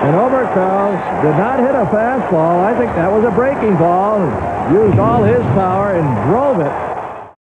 And Oberklau did not hit a fastball. I think that was a breaking ball. Used all his power and